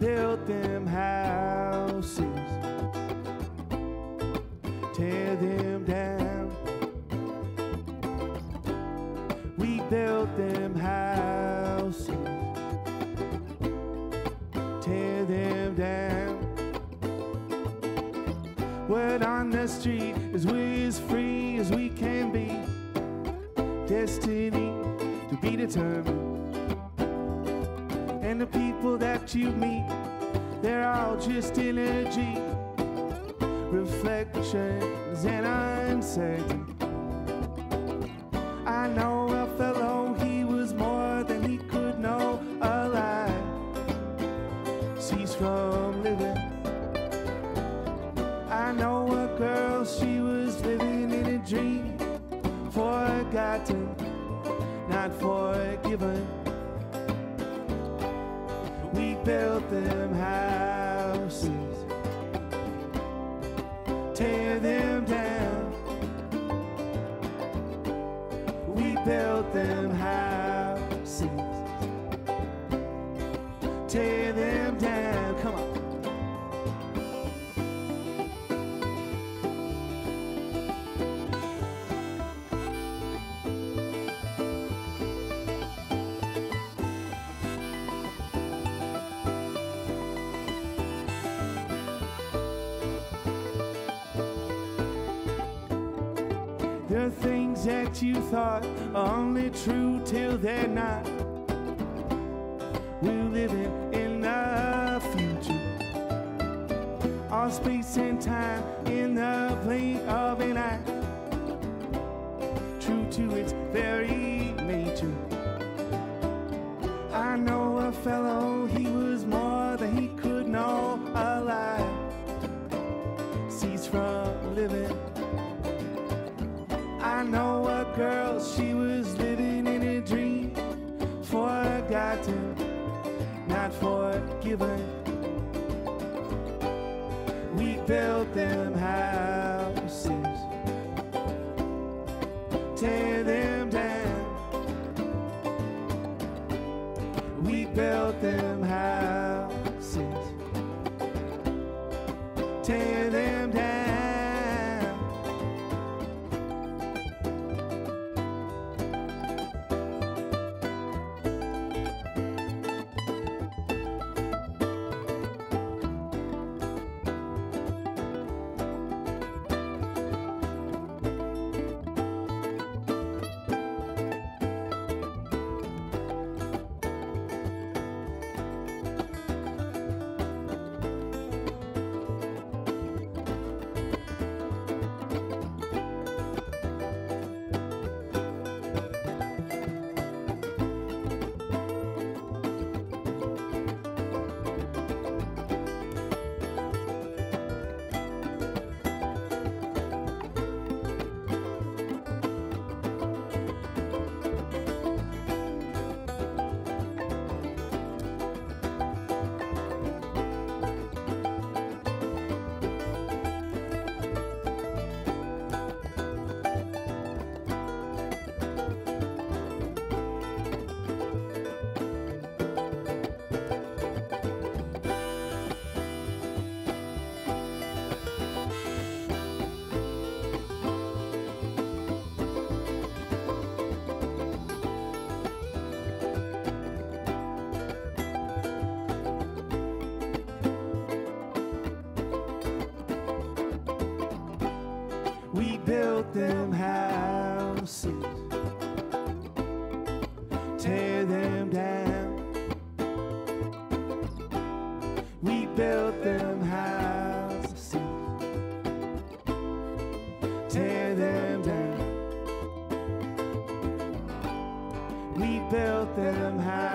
built them houses, tear them down. We built them houses, tear them down. Word on the street is we're as free as we can be. Destiny to be determined. And the people that you meet, they're all just energy, reflections, and uncertainty. I know a fellow, he was more than he could know alive. Cease from living. I know a girl, she was living in a dream, forgotten, not forgiven. Built them houses, tear them down. We built them houses, tear them Are things that you thought are only true till they're not. We're living in the future. All space and time in the blink of an eye. True to its very I know a girl, she was living in a dream, forgotten, not forgiven. We built them houses, Built them houses, tear them down. We built them houses, tear them down. We built them houses,